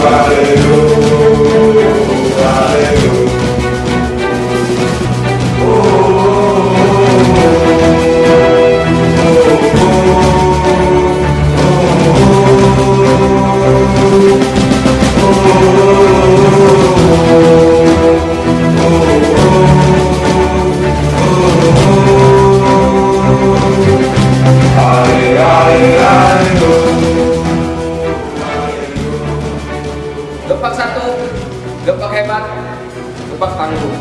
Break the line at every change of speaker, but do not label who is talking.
oh Gepak satu, gepak hebat, gepak tangguh.